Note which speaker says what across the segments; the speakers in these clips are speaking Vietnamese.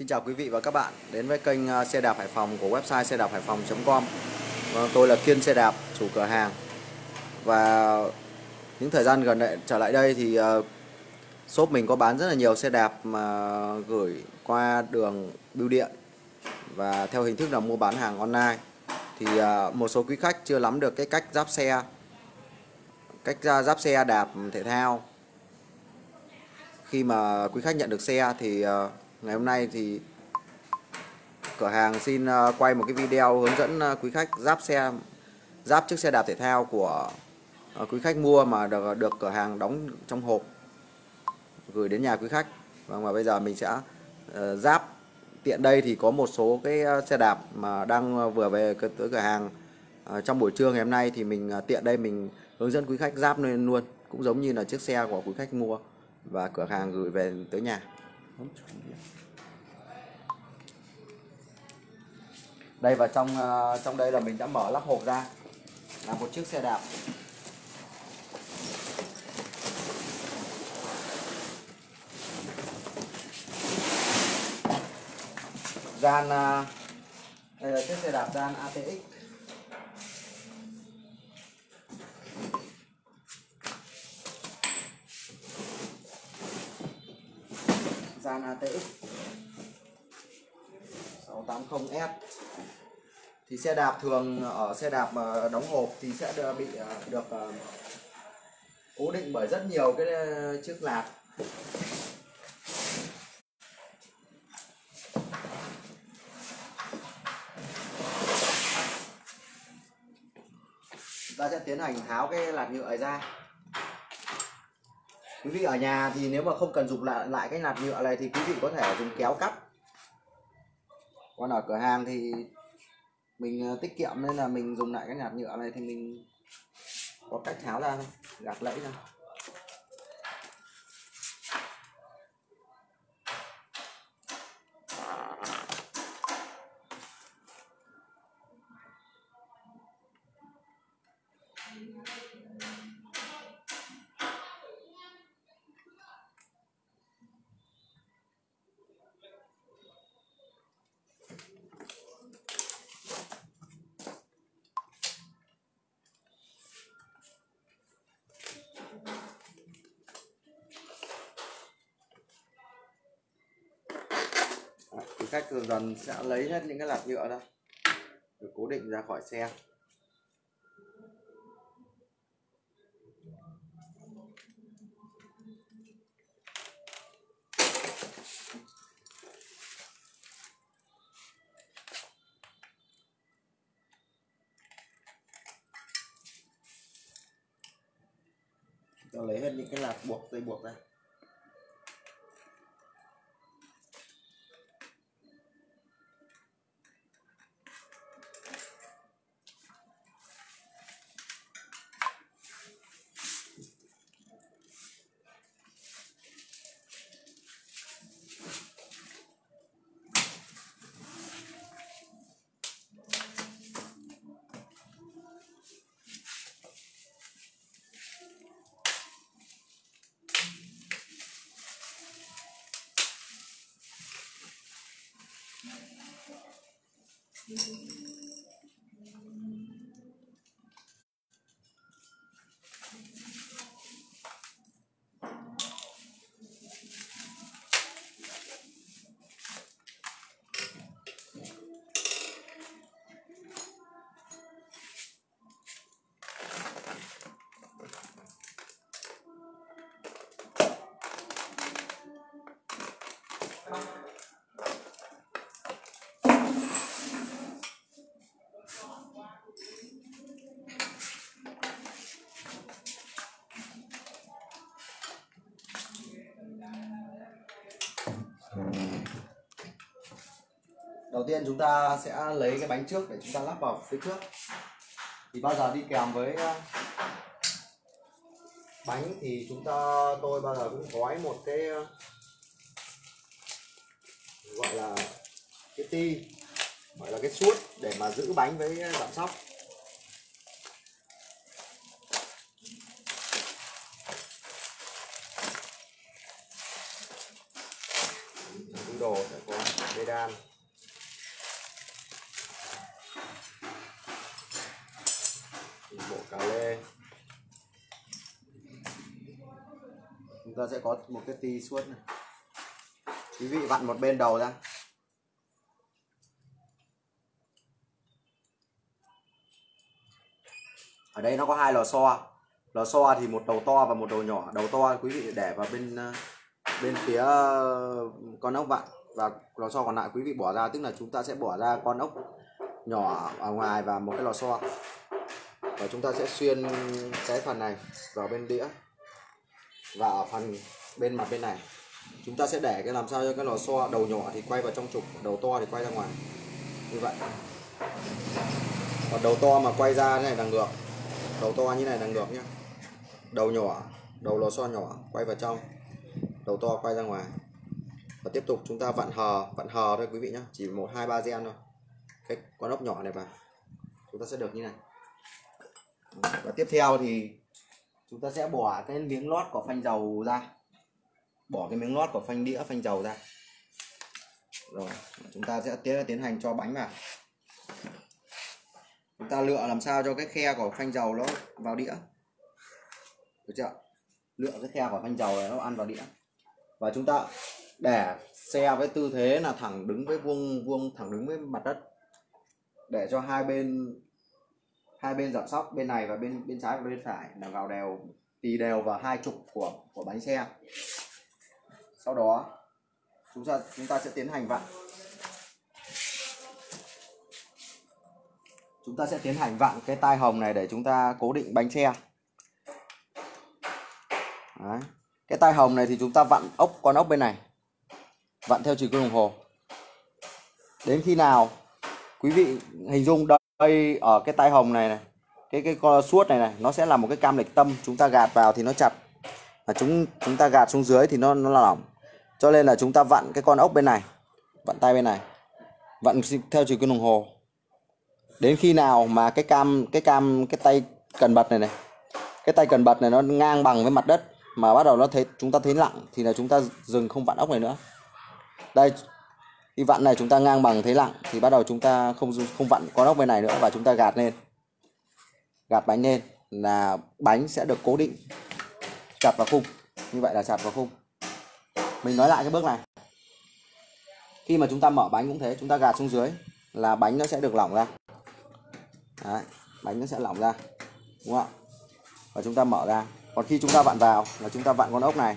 Speaker 1: Xin chào quý vị và các bạn. Đến với kênh à, xe đạp Hải Phòng của website xe đạp hải phòng.com vâng, Tôi là Kiên Xe Đạp, chủ cửa hàng. Và những thời gian gần đây trở lại đây thì à, shop mình có bán rất là nhiều xe đạp mà gửi qua đường bưu điện. Và theo hình thức là mua bán hàng online. Thì à, một số quý khách chưa lắm được cái cách giáp xe cách ra giáp xe đạp thể thao. Khi mà quý khách nhận được xe thì ngày hôm nay thì cửa hàng xin ờ, quay một cái video hướng dẫn ờ, quý khách giáp xe giáp chiếc xe đạp thể thao của ờ, quý khách mua mà được được cửa hàng đóng trong hộp gửi đến nhà quý khách. Vâng và bây giờ mình sẽ uh, giáp. Tiện đây thì có một số cái xe đạp mà đang vừa về tới cửa hàng uh, trong buổi trưa ngày hôm nay thì mình uh, tiện đây mình hướng dẫn quý khách giáp lên luôn cũng giống như là chiếc xe của quý khách mua và cửa hàng gửi về tới nhà đây, và trong ờ, trong đây là mình đã mở lắp hộp ra. Là một chiếc xe đạp. Gian ờ, đây là chiếc xe đạp gian ATX gian ATX 680S thì xe đạp thường ở xe đạp đóng hộp thì sẽ ờ, được- bị được cố định bởi rất nhiều cái chiếc lạt ta sẽ tiến hành tháo cái lạt nhựa ra quý vị ở nhà thì nếu mà không cần dùng lại lại cái nạt nhựa này thì quý vị có thể dùng kéo cắt. Còn ở cửa hàng thì mình ờ, tiết kiệm nên là mình dùng lại cái lạt nhựa này thì mình có cách tháo ra thôi, gạt lẫy ra Đấy, quý khách dần sẽ lấy hết những cái lạt nhựa ra. Để cố định ra khỏi xe. Chúng ta lấy hết những cái lạt buộc, dây buộc ra. Đầu tiên chúng ta sẽ lấy cái bánh trước để chúng ta lắp vào phía trước. Thì bao giờ đi kèm với ờ, bánh thì chúng ta, tôi bao giờ cũng gói một cái ờ, gọi là cái ti, gọi là cái suốt để mà giữ bánh với giảm sóc. Đồ sẽ có đan. Bộ cà lê. Chúng ta sẽ có một cái ti suốt này. Quý vị vặn một bên đầu ra. Ở đây nó có hai lò xo. Lò xo thì một đầu to và một đầu nhỏ. Đầu to quý vị để vào bên uh, bên phía uh, con ốc vặn. Và lò xo còn lại quý vị bỏ ra, tức là chúng ta sẽ bỏ ra con ốc nhỏ ở ngoài và một cái lò xo và chúng ta sẽ xuyên cái phần này vào bên đĩa và ở phần bên mặt bên này. Chúng ta sẽ để cái làm sao cho cái lò xo đầu nhỏ thì quay vào trong trục, đầu to thì quay ra ngoài. Như vậy. Còn đầu to mà quay ra thế này là ngược đầu to như này là ngược nhá. Đầu nhỏ, đầu lò xo nhỏ quay vào trong. Đầu to quay ra ngoài. Và tiếp tục chúng ta vặn hờ vặn hờ thôi quý vị nhé chỉ một, hai, ba gen thôi. Cái con ốc nhỏ này vào chúng ta sẽ được như này và tiếp theo thì chúng ta sẽ bỏ cái miếng lót của phanh dầu ra. Bỏ cái miếng lót của phanh đĩa, phanh dầu ra. Rồi, chúng ta sẽ tiến tiến hành cho bánh vào. Chúng ta lựa làm sao cho cái khe của phanh dầu nó vào đĩa. Được chưa? Lựa cái khe của phanh dầu này nó ăn vào đĩa. Và chúng ta để xe với tư thế là thẳng đứng với vuông vuông, thẳng đứng với mặt đất. Để cho hai bên hai bên giảm sóc bên này và bên bên trái và bên phải là vào đều, tì đều vào hai trục của của bánh xe. Sau đó, chúng ta chúng ta sẽ tiến hành vặn. Chúng ta sẽ tiến hành vặn cái tai hồng này để chúng ta cố định bánh xe. Đấy. cái tai hồng này thì chúng ta vặn ốc, con ốc bên này. Vặn theo chiều kim đồng hồ. Đến khi nào, quý vị hình dung đây ở cái tay hồng này này, cái cái con suốt này này, nó sẽ là một cái cam lệch tâm, chúng ta gạt vào thì nó chặt. Và chúng chúng ta gạt xuống dưới thì nó nó là lỏng. Cho nên là chúng ta vặn cái con ốc bên này, vặn tay bên này, vặn theo chiều kim đồng hồ. Đến khi nào mà cái cam cái cam, cái tay cần bật này này, cái tay cần bật này nó ngang bằng với mặt đất mà bắt đầu nó thấy, chúng ta thấy lặng thì là chúng ta dừng không vặn ốc này nữa. Đây khi vặn này chúng ta ngang bằng thế lặng thì bắt đầu chúng ta không không vặn con ốc bên này nữa và chúng ta gạt lên. Gạt bánh lên là bánh sẽ được cố định chặt vào khung. Như vậy là chặt vào khung. Mình nói lại cái bước này. Khi mà chúng ta mở bánh cũng thế chúng ta gạt xuống dưới là bánh nó sẽ được lỏng ra. Đấy, bánh nó sẽ lỏng ra. Đúng không ạ? Và chúng ta mở ra. Còn khi chúng ta vặn vào là chúng ta vặn con ốc này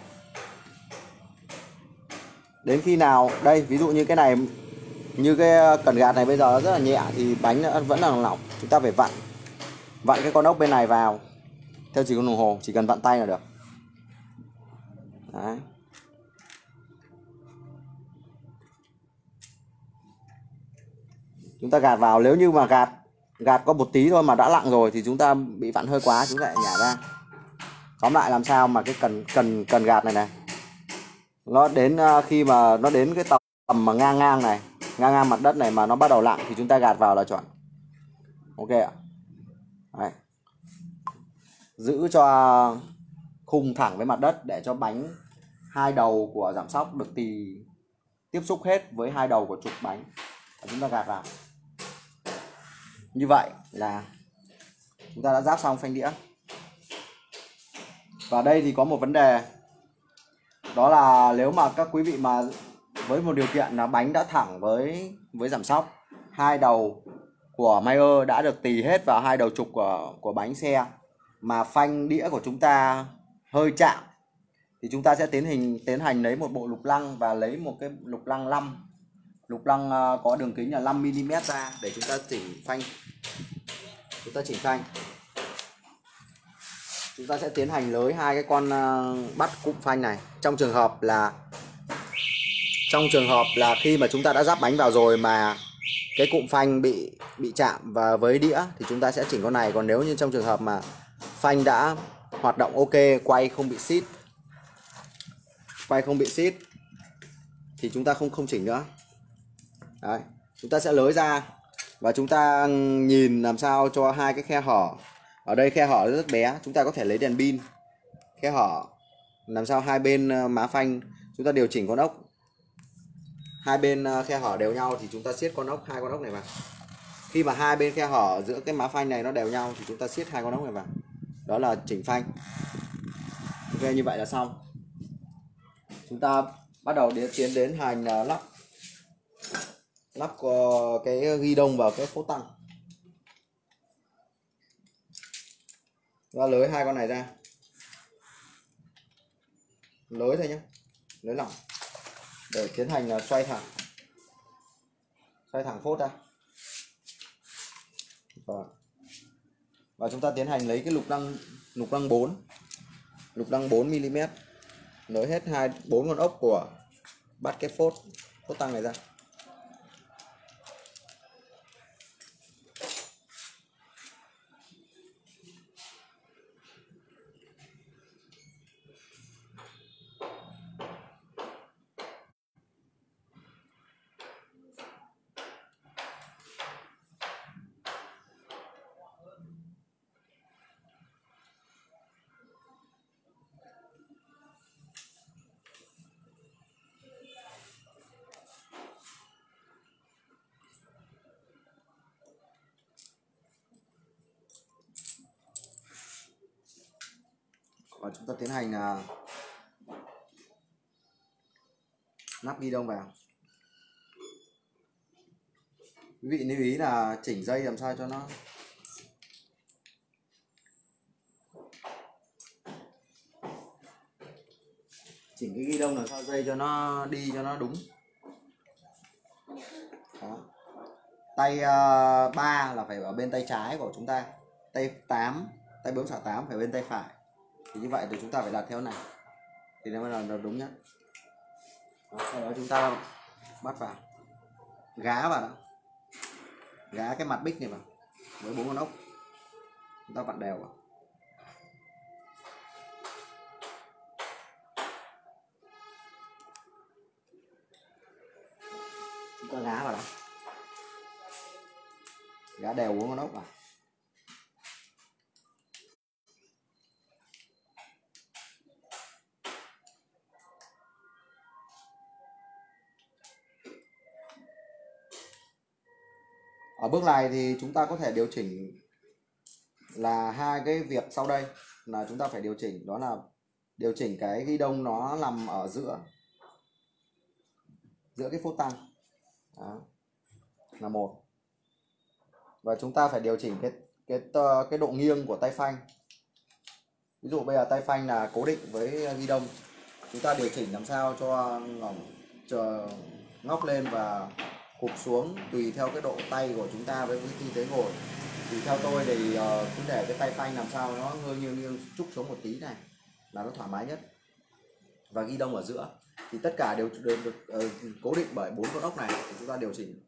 Speaker 1: đến khi nào, đây, ví dụ như cái này, như cái ờ, cần gạt này bây giờ nó rất là nhẹ thì bánh nó vẫn là lỏng, chúng ta phải vặn vặn cái con ốc bên này vào. Theo chỉ con đồng hồ, chỉ cần vặn tay là được. Đấy. chúng ta gạt vào, nếu như mà gạt gạt có một tí thôi mà đã lặng rồi thì chúng ta bị vặn hơi quá, chúng ta lại nhả ra. Tóm lại làm sao mà cái cần cần cần gạt này này nó đến à, khi mà nó đến cái tầm mà ngang ngang này, ngang ngang mặt đất này mà nó bắt đầu lặng thì chúng ta gạt vào là chuẩn. Ok ạ. Đấy. giữ cho khung thẳng với mặt đất để cho bánh hai đầu của giảm sóc được tì, tiếp xúc hết với hai đầu của trục bánh. Và chúng ta gạt vào. Như vậy là chúng ta đã ráp xong phanh đĩa. Và đây thì có một vấn đề đó là nếu mà các quý vị mà với một điều kiện là bánh đã thẳng với với giảm sóc, hai đầu của Mayer đã được tì hết vào hai đầu trục của của bánh xe mà phanh đĩa của chúng ta hơi chạm, thì chúng ta sẽ tiến hành tiến hành lấy một bộ lục lăng và lấy một cái lục lăng 5 lục lăng ờ, có đường kính là 5 mm ra để chúng ta chỉnh phanh. Chúng ta chỉnh phanh chúng ta sẽ tiến hành lấy hai cái con ờ, bắt cụm phanh này trong trường hợp là, trong trường hợp là khi mà chúng ta đã giáp bánh vào rồi mà cái cụm phanh bị bị chạm và với đĩa thì chúng ta sẽ chỉnh con này còn nếu như trong trường hợp mà phanh đã hoạt động ok, quay không bị xít, quay không bị xít thì chúng ta không không chỉnh nữa Đấy. chúng ta sẽ lới ra và chúng ta ừ, nhìn làm sao cho hai cái khe hở ở đây khe hở rất bé, chúng ta có thể lấy đèn pin. Khe hở, làm sao hai bên ờ, má phanh, chúng ta điều chỉnh con ốc. Hai bên ờ, khe hở đều nhau thì chúng ta siết con ốc, hai con ốc này vào. Khi mà hai bên khe hở giữa cái má phanh này nó đều nhau thì chúng ta siết hai con ốc này vào. Đó là chỉnh phanh. Ok, như vậy là xong. Chúng ta bắt đầu đến, tiến đến hành ờ, lắp. Lắp cái ghi đông vào cái phố tăng. Ra lưới hai con này ra. Lưới thôi nhé lưới lỏng. Để tiến hành là xoay thẳng. Xoay thẳng phốt ra. Và, và chúng ta tiến hành lấy cái lục đăng lục đăng 4 lục đăng 4 mm. Nối hết hai bốn con ốc của bắt cái phốt phốt tăng này ra. Và chúng ta tiến hành là nắp ghi đông vào. Quý vị lưu ý là chỉnh dây làm sao cho nó chỉnh cái ghi đông làm sao dây cho nó đi cho nó đúng. Đó. tay à, uh, 3 là phải ở bên tay trái của chúng ta tay 8 tay bướm xả 8 phải bên tay phải thì như vậy thì chúng ta phải đặt theo này. Thì nó mới là đúng nhất đó, sau đó chúng ta bắt vào. Gá vào. Đó gá cái mặt bích này vào với bốn con ốc. Chúng ta vặn đều vào. Chúng ta gá vào đó. Gá đều bốn con ốc vào. Ở bước này thì chúng ta có thể điều chỉnh là hai cái việc sau đây là chúng ta phải điều chỉnh. Đó là điều chỉnh cái ghi đông nó nằm ở giữa giữa cái phốt tăng. Đó. là một. Và chúng ta phải điều chỉnh cái cái ờ, cái độ nghiêng của tay phanh. Ví dụ bây giờ tay phanh là cố định với ghi đông. Chúng ta điều chỉnh làm sao cho ngỏng chờ ngóc lên và cụp xuống tùy theo cái độ tay của chúng ta với cái tư thế ngồi. Thì theo tôi thì uh, cứ để cái tay phanh làm sao nó hơi nghiêng nghiêng trúc xuống một tí này là nó thoải mái nhất. Và ghi đông ở giữa. Thì tất cả đều được, được uh, cố định bởi bốn con ốc này thì chúng ta điều chỉnh.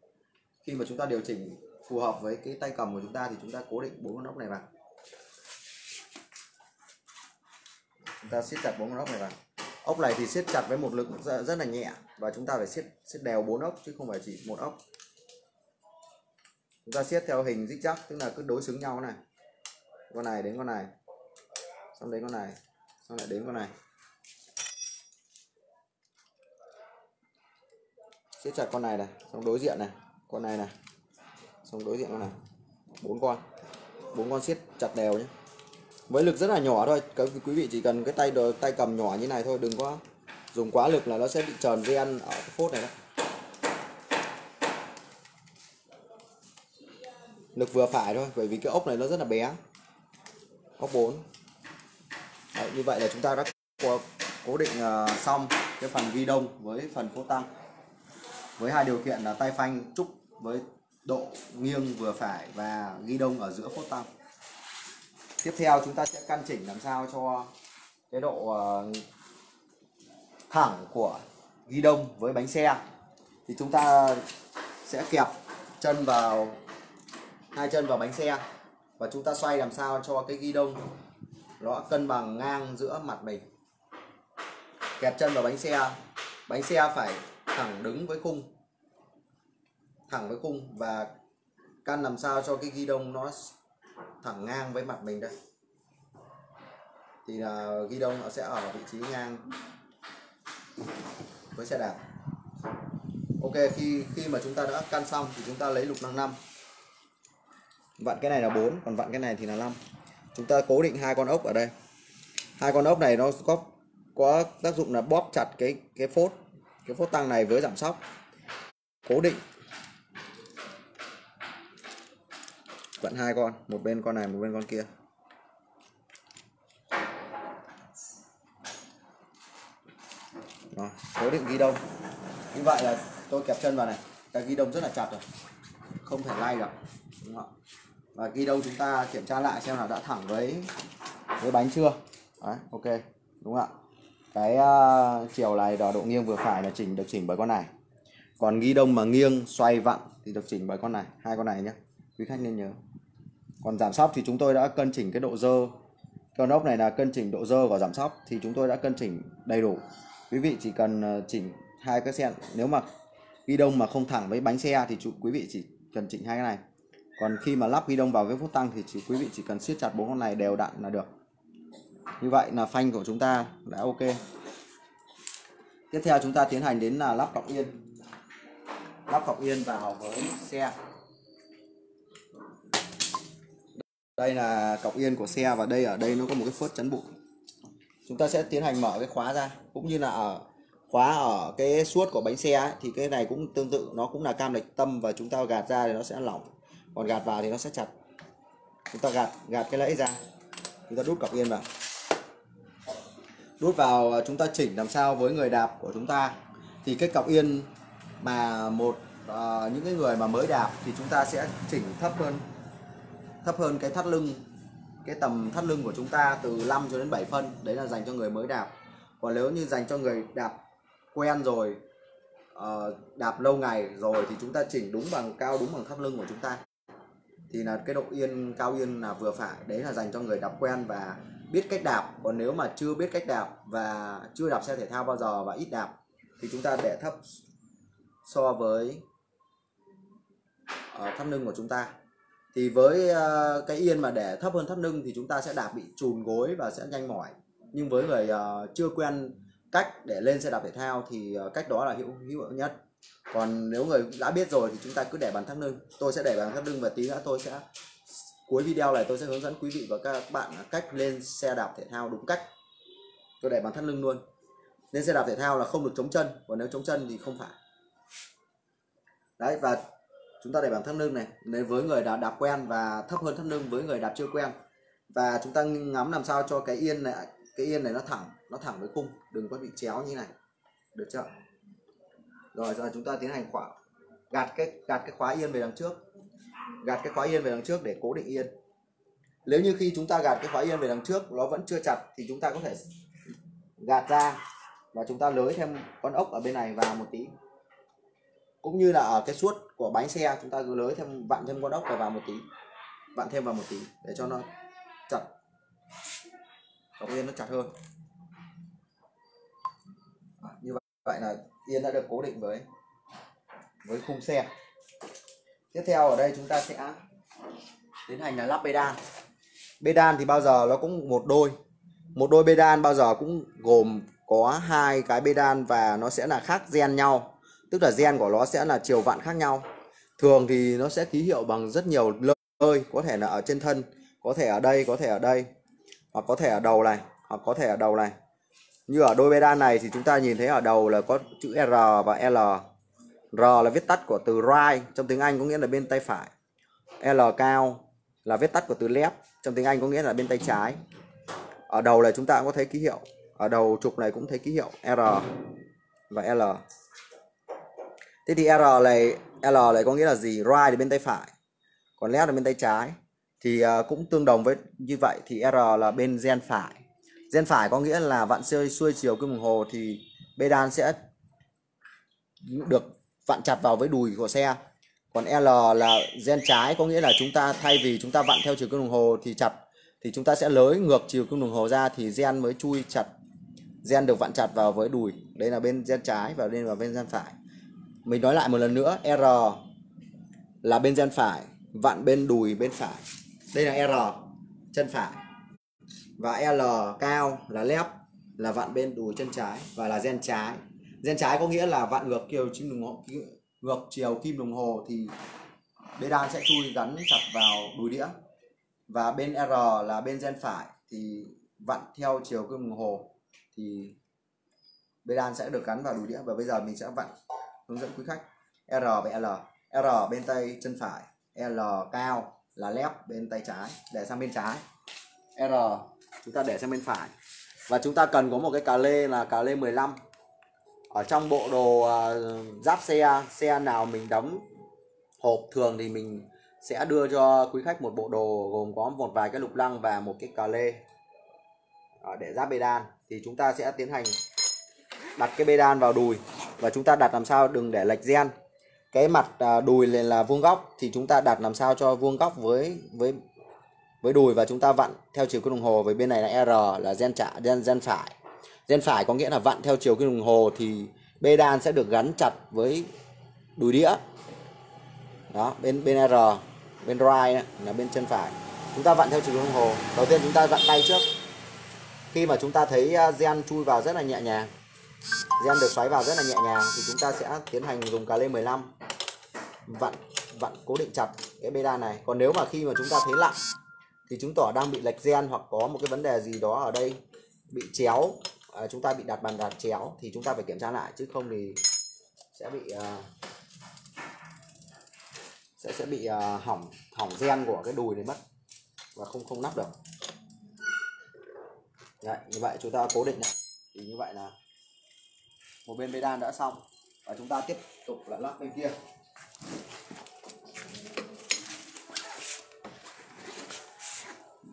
Speaker 1: Khi mà chúng ta điều chỉnh phù hợp với cái tay cầm của chúng ta thì chúng ta cố định bốn con ốc này vào. Chúng ta siết chặt bốn con ốc này vào ốc này thì siết chặt với một lực rất là nhẹ. Và chúng ta phải siết siết đều bốn ốc, chứ không phải chỉ một ốc. Chúng ta siết theo hình dích chắc tức là cứ đối xứng nhau này. Con này đến con này. Xong đến con này. Xong lại đến con này. Siết chặt con này này. Xong đối diện này. Con này này. Xong đối diện con này. Bốn con. Bốn con siết chặt đều nhé với lực rất là nhỏ thôi. Các quý vị chỉ cần cái tay tay cầm nhỏ như này thôi đừng có dùng quá lực là nó sẽ bị tròn dây ăn ở cái phốt này đó. Lực vừa phải thôi bởi vì cái ốc này nó rất là bé. Ốc 4 Đấy, như vậy là chúng ta đã cố định uh, xong cái phần ghi đông với phần phốt tăng với hai điều kiện là tay phanh trúc với độ nghiêng vừa phải và ghi đông ở giữa phốt tăng tiếp theo chúng ta sẽ căn chỉnh làm sao cho cái độ ờ, thẳng của ghi đông với bánh xe. Thì chúng ta sẽ kẹp chân vào, hai chân vào bánh xe và chúng ta xoay làm sao cho cái ghi đông nó cân bằng ngang giữa mặt mình. Kẹp chân vào bánh xe bánh xe phải thẳng đứng với khung, thẳng với khung và căn làm sao cho cái ghi đông nó thẳng ngang với mặt mình đây thì là ghi đông nó sẽ ở vị trí ngang với xe đạp. Ok, khi khi mà chúng ta đã căn xong thì chúng ta lấy lục năng 5 vặn cái này là 4 còn vặn cái này thì là 5 chúng ta cố định hai con ốc ở đây. Hai con ốc này nó có có tác dụng là bóp chặt cái cái phốt cái phốt tăng này với giảm sóc. Cố định. Vặn hai con một bên con này một bên con kia. Rồi, cố định ghi đông. Như vậy là tôi kẹp chân vào này. Cái ghi đông rất là chặt rồi. Không thể lay được đúng không và ghi đông chúng ta kiểm tra lại xem là đã thẳng với với bánh chưa. Đấy, ok đúng không ạ? Cái uh, chiều này đỏ độ nghiêng vừa phải là chỉnh được chỉnh bởi con này. Còn ghi đông mà nghiêng xoay vặn thì được chỉnh bởi con này. Hai con này nhé quý khách nên nhớ. Còn giảm sóc thì chúng tôi đã cân chỉnh cái độ dơ. Con ốc này là cân chỉnh độ dơ của giảm sóc thì chúng tôi đã cân chỉnh đầy đủ. Quý vị chỉ cần ờ, chỉnh hai cái xe nếu mà ghi đông mà không thẳng với bánh xe thì chú, quý vị chỉ cần chỉnh hai cái này. Còn khi mà lắp ghi đông vào cái phút tăng thì chỉ quý vị chỉ cần siết chặt bốn con này đều đặn là được. Như vậy là phanh của chúng ta đã ok. Tiếp theo chúng ta tiến hành đến là lắp cọc yên. Lắp cọc yên vào với xe. Đây là cọc yên của xe và đây ở đây nó có một cái phớt chắn bụi. Chúng ta sẽ tiến hành mở cái khóa ra. Cũng như là ở khóa ở cái suốt của bánh xe ấy, thì cái này cũng tương tự nó cũng là cam lệch tâm và chúng ta gạt ra thì nó sẽ lỏng. Còn gạt vào thì nó sẽ chặt. Chúng ta gạt gạt cái lẫy ra. Chúng ta đút cọc yên vào. Đút vào chúng ta chỉnh làm sao với người đạp của chúng ta. Thì cái cọc yên mà một uh, những cái người mà mới đạp thì chúng ta sẽ chỉnh thấp hơn thấp hơn cái thắt lưng cái tầm thắt lưng của chúng ta từ 5 cho đến 7 phân đấy là dành cho người mới đạp. Còn nếu như dành cho người đạp quen rồi uh, đạp lâu ngày rồi thì chúng ta chỉnh đúng bằng cao đúng bằng thắt lưng của chúng ta. Thì là cái độ yên cao yên là vừa phải đấy là dành cho người đạp quen và biết cách đạp. Còn nếu mà chưa biết cách đạp và chưa đạp xe thể thao bao giờ và ít đạp thì chúng ta để thấp so với uh, thắt lưng của chúng ta thì với uh, cái yên mà để thấp hơn thắt lưng thì chúng ta sẽ đạp bị trùn gối và sẽ nhanh mỏi. Nhưng với người uh, chưa quen cách để lên xe đạp thể thao thì uh, cách đó là hữu hữu nhất. Còn nếu người đã biết rồi thì chúng ta cứ để bàn thắt lưng tôi sẽ để bàn thắt lưng và tí nữa tôi sẽ cuối video này tôi sẽ hướng dẫn quý vị và các bạn cách lên xe đạp thể thao đúng cách. Tôi để bàn thắt lưng luôn. Lên xe đạp thể thao là không được chống chân còn nếu chống chân thì không phải. Đấy và chúng ta để bàn thắt lưng này nếu với người đã đạp quen và thấp hơn thắt lưng với người đạp chưa quen. Và chúng ta ngắm làm sao cho cái yên này, cái yên này nó thẳng nó thẳng với khung, đừng có bị chéo như này. Được chưa? Rồi, giờ chúng ta tiến hành khóa, gạt cái gạt cái khóa yên về đằng trước. Gạt cái khóa yên về đằng trước để cố định yên. Nếu như khi chúng ta gạt cái khóa yên về đằng trước, nó vẫn chưa chặt thì chúng ta có thể gạt ra và chúng ta lưới thêm con ốc ở bên này vào một tí cũng như là ở cái suốt của bánh xe chúng ta cứ lưới thêm vặn thêm con ốc vào, vào một tí. Vặn thêm vào một tí để cho nó chặt. Cọc yên nó chặt hơn. À, như vậy là yên đã được cố định với với khung xe. Tiếp theo ở đây chúng ta sẽ tiến hành là lắp bê đan bê đan thì bao giờ nó cũng một đôi. Một đôi bê đan bao giờ cũng gồm có hai cái bê đan và nó sẽ là khác gen nhau tức là gen của nó sẽ là chiều vặn khác nhau. Thường thì nó sẽ ký hiệu bằng rất nhiều nơi có thể là ở trên thân, có thể ở đây, có thể ở đây, hoặc có thể ở đầu này, hoặc có thể ở đầu này. Như ở đôi bê đan này thì chúng ta nhìn thấy ở đầu là có chữ R và L. R là viết tắt của từ right, trong tiếng Anh có nghĩa là bên tay phải. L cao là viết tắt của từ left trong tiếng Anh có nghĩa là bên tay trái. Ở đầu này chúng ta cũng có thấy ký hiệu. Ở đầu trục này cũng thấy ký hiệu R và L thế thì R này L này có nghĩa là gì? Right là bên tay phải, còn left là bên tay trái. Thì ờ, cũng tương đồng với, như vậy thì R là bên gen phải. Gen phải có nghĩa là vặn xuôi xuôi chiều kim đồng hồ thì bê đan sẽ được vặn chặt vào với đùi của xe. Còn L là gen trái có nghĩa là chúng ta, thay vì chúng ta vặn theo chiều kim đồng hồ thì chặt, thì chúng ta sẽ lới ngược chiều kim đồng hồ ra thì gen mới chui chặt, gen được vặn chặt vào với đùi. Đây là bên gen trái và đây là bên gen phải mình nói lại một lần nữa, R là bên gen phải, vặn bên đùi bên phải. Đây là R, chân phải. Và L cao là lép, là vặn bên đùi chân trái và là gen trái. Gen trái có nghĩa là vặn ngược chiều kim đồng hồ, ngược chiều kim đồng hồ thì bê đan sẽ chui gắn chặt vào đùi đĩa. Và bên R là bên gen phải thì vặn theo chiều kim đồng hồ thì bê đan sẽ được gắn vào đùi đĩa và bây giờ mình sẽ vặn hướng dẫn quý khách. R và L. R bên tay chân phải L cao là lép bên tay trái để sang bên trái. R chúng ta để sang bên phải. Và chúng ta cần có một cái cà lê là cà lê 15 ở trong bộ đồ uh, giáp xe xe nào mình đóng hộp thường thì mình sẽ đưa cho quý khách một bộ đồ gồm có một vài cái lục lăng và một cái cà lê. Để giáp bê đan thì chúng ta sẽ tiến hành đặt cái bê đan vào đùi và chúng ta đặt làm sao? Đừng để lệch gen. Cái mặt à, đùi lên là vuông góc, thì chúng ta đặt làm sao cho vuông góc với với với đùi và chúng ta vặn theo chiều kim đồng hồ. Với bên này là R, là gen trả, gen gen phải. Gen phải có nghĩa là vặn theo chiều kim đồng hồ thì bê đan sẽ được gắn chặt với đùi đĩa. Đó, bên bên R, bên right là bên chân phải. Chúng ta vặn theo chiều kim đồng hồ. Đầu tiên chúng ta vặn tay trước. Khi mà chúng ta thấy à, gen chui vào rất là nhẹ nhàng gen được xoáy vào rất là nhẹ nhàng thì chúng ta sẽ tiến hành dùng cà lê 15 vặn vặn cố định chặt cái bê đan này. Còn nếu mà khi mà chúng ta thấy lặng thì chứng tỏ đang bị lệch gen hoặc có một cái vấn đề gì đó ở đây bị chéo à, chúng ta bị đặt bàn đạp chéo thì chúng ta phải kiểm tra lại. Chứ không thì sẽ bị à, sẽ sẽ bị à, hỏng hỏng gen của cái đùi này mất và không không nắp được. Đấy, như vậy chúng ta cố định này thì như vậy là một bên bê đan đã xong. Và chúng ta tiếp tục là lắp bên kia.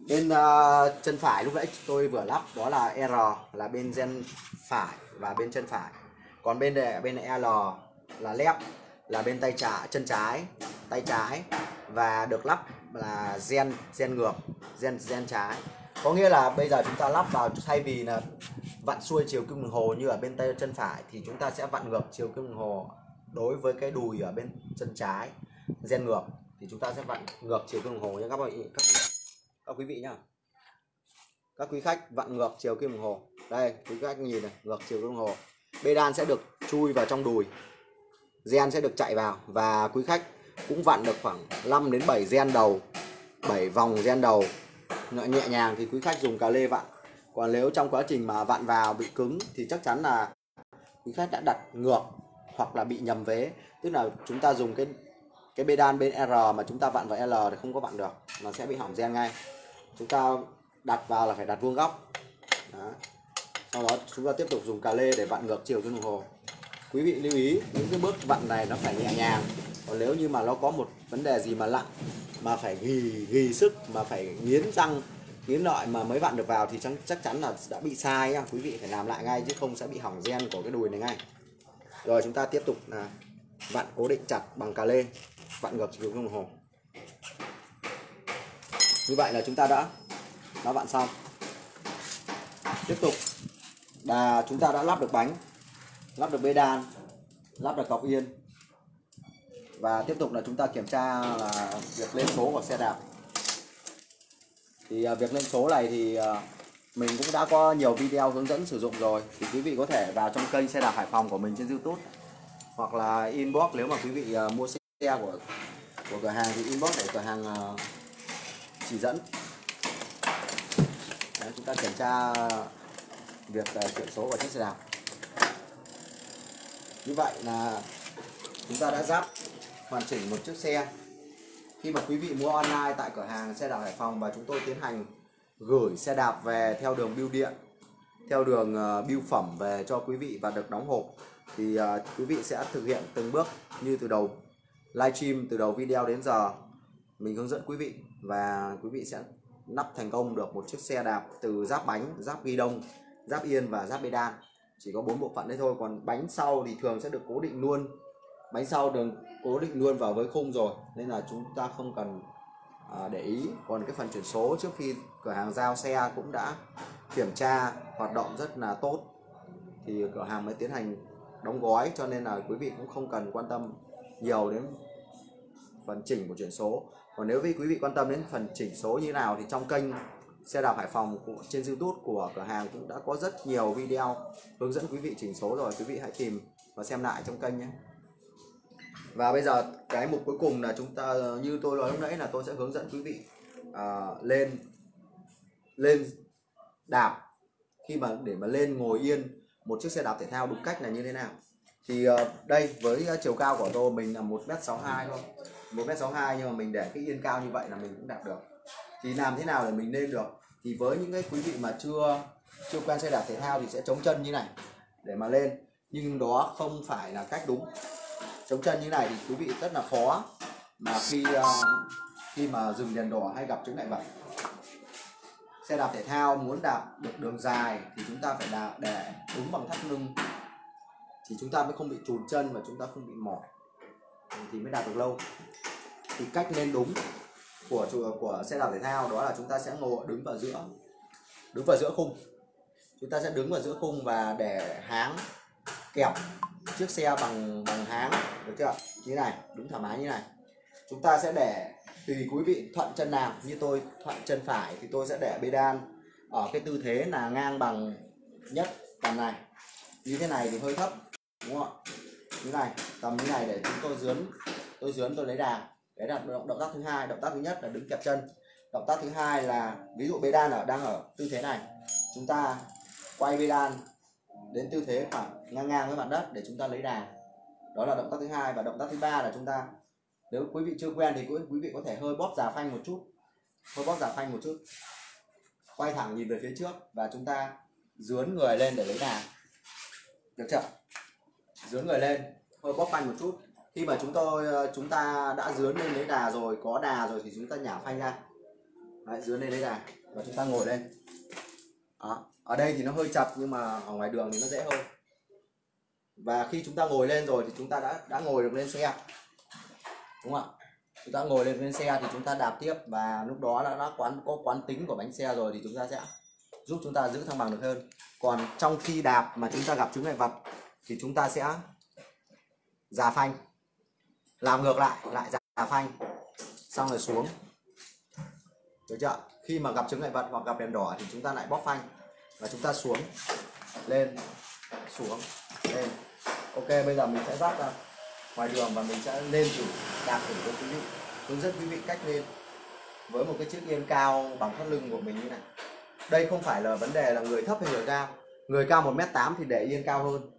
Speaker 1: Bên uh, chân phải lúc nãy tôi vừa lắp đó là R là bên gen phải và bên chân phải. Còn bên này bên này L là lép là bên tay trái chân trái tay trái. Và được lắp là gen gen ngược gen gen trái. Có nghĩa là bây giờ chúng ta lắp vào thay vì là vặn xuôi chiều kim đồng hồ như ở bên tay chân phải thì chúng ta sẽ vặn ngược chiều kim đồng hồ đối với cái đùi ở bên chân trái gen ngược. Thì chúng ta sẽ vặn ngược chiều kim đồng hồ nha các bạn các, các quý vị nhá. Các quý khách vặn ngược chiều kim đồng hồ. Đây quý khách nhìn này ngược chiều kim đồng hồ. Bê đan sẽ được chui vào trong đùi gen sẽ được chạy vào và quý khách cũng vặn được khoảng 5 đến 7 gen đầu 7 vòng gen đầu. Nhẹ nhàng thì quý khách dùng cà lê vặn còn nếu trong quá trình mà vặn vào, bị cứng thì chắc chắn là quý khách đã đặt ngược hoặc là bị nhầm vế. Tức là chúng ta dùng cái cái bê đan bên R mà chúng ta vặn vào L thì không có vặn được, nó sẽ bị hỏng gen ngay. Chúng ta đặt vào là phải đặt vuông góc. Đó. sau đó chúng ta tiếp tục dùng cà lê để vặn ngược chiều trên đồng hồ. Quý vị lưu ý, những cái bước vặn này nó phải nhẹ nhàng. Còn nếu như mà nó có một vấn đề gì mà lặng mà phải ghi ghi sức, mà phải nghiến răng nghiến lợi mà mới vặn được vào thì chắc, chắc chắn là đã bị sai nha quý vị phải làm lại ngay chứ không sẽ bị hỏng gen của cái đùi này ngay. Rồi chúng ta tiếp tục là vặn cố định chặt bằng cà lê vặn ngược chiều đồng hồ. Như vậy là chúng ta đã đã vặn xong. Tiếp tục là chúng ta đã lắp được bánh lắp được bê đan lắp được cọc yên. Và tiếp tục là chúng ta kiểm tra là việc lên số của xe đạp thì à, việc lên số này thì à, mình cũng đã có nhiều video hướng dẫn sử dụng rồi. Thì quý vị có thể vào trong kênh xe đạp Hải Phòng của mình trên YouTube hoặc là inbox nếu mà quý vị à, mua xe của của cửa hàng thì inbox để cửa hàng chỉ dẫn. Đấy, chúng ta kiểm tra việc chuyển số của chiếc xe đạp. Như vậy là chúng ta đã giáp hoàn chỉnh một chiếc xe khi mà quý vị mua online tại cửa hàng xe đạp Hải Phòng và chúng tôi tiến hành gửi xe đạp về theo đường bưu điện theo đường uh, bưu phẩm về cho quý vị và được đóng hộp thì uh, quý vị sẽ thực hiện từng bước như từ đầu livestream từ đầu video đến giờ. Mình hướng dẫn quý vị và quý vị sẽ nắp thành công được một chiếc xe đạp từ giáp bánh giáp ghi đông giáp yên và giáp bê đan. Chỉ có bốn bộ phận đấy thôi còn bánh sau thì thường sẽ được cố định luôn bánh sau đường cố định luôn vào với khung rồi nên là chúng ta không cần à, để ý. Còn cái phần chuyển số trước khi cửa hàng giao xe cũng đã kiểm tra hoạt động rất là tốt. Thì cửa hàng mới tiến hành đóng gói cho nên là quý vị cũng không cần quan tâm nhiều đến phần chỉnh của chuyển số. Còn nếu quý vị quan tâm đến phần chỉnh số như nào thì trong kênh xe đạp Hải Phòng của, trên YouTube của cửa hàng cũng đã có rất nhiều video hướng dẫn quý vị chỉnh số rồi. Quý vị hãy tìm và xem lại trong kênh nhé và bây giờ cái mục cuối cùng là chúng ta như tôi nói lúc nãy là tôi sẽ hướng dẫn quý vị uh, lên lên đạp. Khi mà để mà lên ngồi yên một chiếc xe đạp thể thao đúng cách là như thế nào. Thì uh, đây với uh, chiều cao của tôi mình là một m sáu hai thôi. Một m sáu hai nhưng mà mình để cái yên cao như vậy là mình cũng đạp được. Thì làm thế nào để mình lên được? Thì với những cái quý vị mà chưa chưa quen xe đạp thể thao thì sẽ chống chân như này để mà lên. Nhưng đó không phải là cách đúng chống chân như này thì quý vị rất là khó. Mà khi uh, khi mà dừng đèn đỏ hay gặp chứng ngại vật xe đạp thể thao muốn đạp được đường dài thì chúng ta phải đạp để đúng bằng thắt lưng. Thì chúng ta mới không bị trùn chân và chúng ta không bị mỏi. Thì mới đạp được lâu. Thì cách nên đúng của của xe đạp thể thao đó là chúng ta sẽ ngồi đứng vào giữa đứng vào giữa khung. Chúng ta sẽ đứng vào giữa khung và để háng kẹp chiếc xe bằng bằng háng được chưa? Như này đúng thoải mái như này. Chúng ta sẽ để tùy quý vị thuận chân nào như tôi thuận chân phải thì tôi sẽ để bê đan ở cái tư thế là ngang bằng nhất tầm này. Như thế này thì hơi thấp đúng không ạ? Như này tầm như này để chúng tôi dướn tôi dướn tôi lấy đà đấy là động, động tác thứ hai. Động tác thứ nhất là đứng kẹp chân. Động tác thứ hai là ví dụ bê đan ở đang ở tư thế này chúng ta quay bê đan đến tư thế khoảng ngang ngang với mặt đất để chúng ta lấy đà. Đó là động tác thứ hai và động tác thứ ba là chúng ta nếu quý vị chưa quen thì quý vị có thể hơi bóp giả phanh một chút. Hơi bóp giả phanh một chút. Quay thẳng nhìn về phía trước và chúng ta dướn người lên để lấy đà. Được chưa? Dướn người lên hơi bóp phanh một chút. Khi mà chúng tôi ờ, chúng ta đã dướn lên lấy đà rồi có đà rồi thì chúng ta nhả phanh ra. Đấy, dướn lên lấy đà và chúng ta ngồi lên đó. ở đây thì nó hơi chặt nhưng mà ở ngoài đường thì nó dễ hơn. Và khi chúng ta ngồi lên rồi thì chúng ta đã đã ngồi được lên xe. Đúng không ạ? Chúng ta ngồi lên lên xe thì chúng ta đạp tiếp và lúc đó đã, đã quán có quán tính của bánh xe rồi thì chúng ta sẽ giúp chúng ta giữ thăng bằng được hơn. Còn trong khi đạp mà chúng ta gặp chứng ngại vật thì chúng ta sẽ già phanh. Làm ngược lại lại già phanh. Xong rồi xuống. Được chưa khi mà gặp chứng ngại vật hoặc gặp đèn đỏ thì chúng ta lại bóp phanh và chúng ta xuống, lên xuống, lên. Ok, bây giờ mình sẽ dắt ra ngoài đường và mình sẽ lên thử đạp thử cho quý vị. Hướng dẫn quý vị cách lên với một cái chiếc yên cao bằng thắt lưng của mình như này. Đây không phải là vấn đề là người thấp hay người cao. Người cao một m tám thì để yên cao hơn,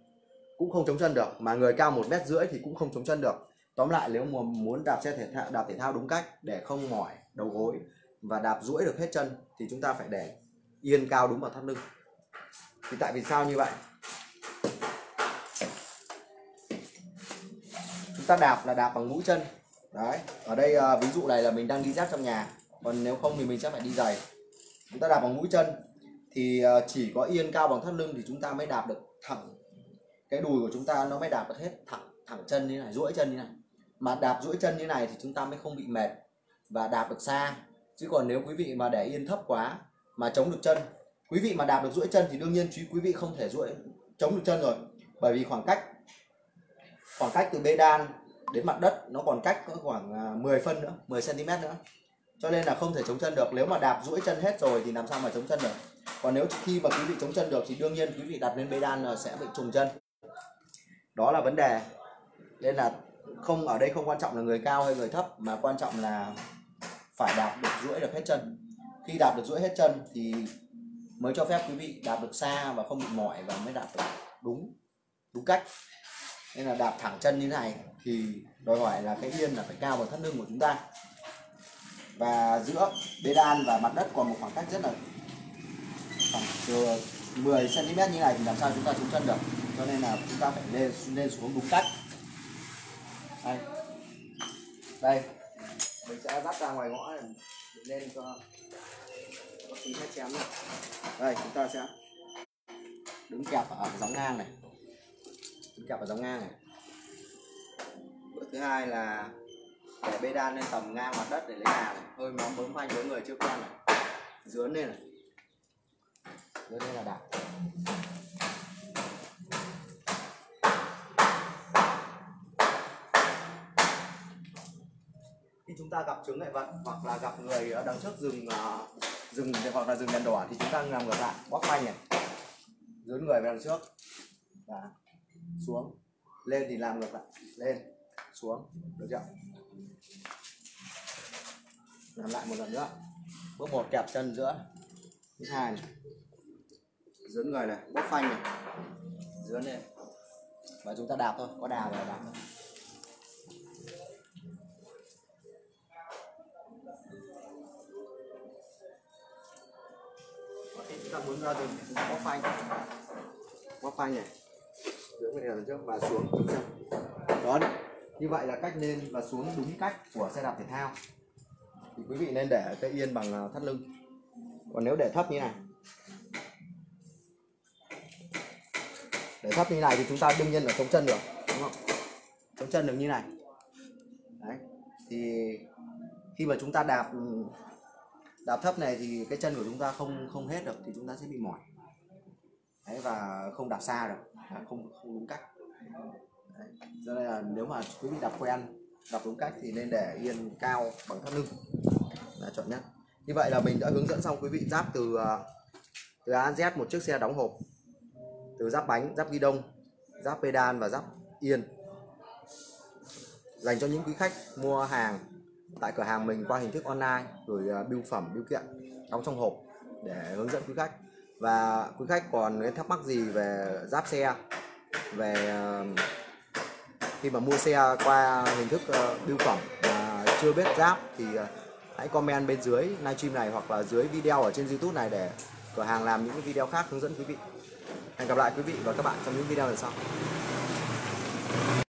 Speaker 1: cũng không chống chân được. Mà người cao một m rưỡi thì cũng không chống chân được. Tóm lại, nếu mà muốn đạp xe thể thao, đạp thể thao đúng cách để không mỏi đầu gối và đạp duỗi được hết chân thì chúng ta phải để yên cao đúng vào thắt lưng. Thì tại vì sao như vậy? Chúng ta đạp là đạp bằng mũi chân. Đấy ở đây à, ví dụ này là mình đang đi dép trong nhà. Còn nếu không thì mình sẽ phải đi giày. Chúng ta đạp bằng mũi chân thì à, chỉ có yên cao bằng thắt lưng thì chúng ta mới đạp được thẳng. Cái đùi của chúng ta nó mới đạp được hết thẳng thẳng chân như này duỗi chân như này. Mà đạp duỗi chân như này thì chúng ta mới không bị mệt và đạp được xa chứ còn nếu quý vị mà để yên thấp quá mà chống được chân, quý vị mà đạp được duỗi chân thì đương nhiên quý vị không thể duỗi, chống được chân rồi. Bởi vì khoảng cách khoảng cách từ bê đan đến mặt đất nó còn cách có khoảng à, 10 phân nữa 10 cm nữa. Cho nên là không thể chống chân được. Nếu mà đạp duỗi chân hết rồi thì làm sao mà chống chân được? Còn nếu khi mà quý vị chống chân được thì đương nhiên quý vị đặt lên bê đan là sẽ bị trùng chân. Đó là vấn đề. Nên là không, ở đây không quan trọng là người cao hay người thấp, mà quan trọng là phải đạp được duỗi được hết chân. Khi đạp được duỗi hết chân thì mới cho phép quý vị đạp được xa và không bị mỏi và mới đạp được đúng đúng cách. Nên là đạp thẳng chân như thế này thì đòi hỏi là cái yên là phải cao bằng thắt lưng của chúng ta. Và giữa bê đan và mặt đất còn một khoảng cách rất là khoảng từ 10 cm như này thì làm sao chúng ta xuống chân được. Cho nên là chúng ta phải lên lên xuống đúng cách. Đây. Đây mình sẽ dắt ra ngoài ngõ để lên cho có sĩ hết chém này. Đây, chúng ta sẽ đứng kẹp ở dòng ngang này. Đứng kẹp ở dòng ngang này. Bước thứ hai là để bê đan lên tầm ngang mặt đất để lấy hàng này. Hơi móng bấm phanh với người chưa quen này. Dướn lên này. Dướn lên là đạp. Khi chúng ta gặp chướng ngại vật hoặc là gặp người ở đằng trước dừng dừng à, hoặc là dừng đèn đỏ thì chúng ta làm ngược lại, bóp phanh này, dướn người về đằng trước, và xuống, lên thì làm ngược lại, lên, xuống, được chưa? Làm lại một lần nữa, bước một kẹp chân giữa, thứ hai này, dướn người này, bóp phanh này, dướn lên, và chúng ta đạp thôi, có đà và đạp thôi. Ta muốn ra thì chúng ta bóp phanh. Bóp phanh này. Dưỡng cái này trước và xuống. Chống chân đó. Như vậy là cách lên và xuống đúng cách của xe đạp thể thao. Thì quý vị nên để cái yên bằng à, thắt lưng. Còn nếu để thấp như này. Để thấp như này thì chúng ta đương nhiên là chống chân được đúng không? Chống chân được như này. Đấy. Thì khi mà chúng ta đạp đạp thấp này thì cái chân của chúng ta không không hết được thì chúng ta sẽ bị mỏi. Đấy, và không đạp xa được không không đúng cách. Đấy. cho nên là nếu mà quý vị đạp quen, đạp đúng cách thì nên để yên cao bằng thắt lưng. Là chọn nhất. Như vậy là mình đã hướng dẫn xong quý vị giáp từ ờ, từ A Z, một chiếc xe đóng hộp. Từ giáp bánh, giáp ghi đông, giáp pedal và giáp yên. Dành cho những quý khách mua hàng tại cửa hàng mình qua hình thức online, rồi ờ, bưu phẩm bưu kiện, đóng trong hộp để hướng dẫn quý khách. Và quý khách còn cái thắc mắc gì về giáp xe? Về ờ, khi mà mua xe qua hình thức ờ, bưu phẩm mà chưa biết giáp thì hãy comment bên dưới livestream này hoặc là dưới video ở trên youtube này để cửa hàng làm những video khác hướng dẫn quý vị. Hẹn gặp lại quý vị và các bạn trong những video lần sau.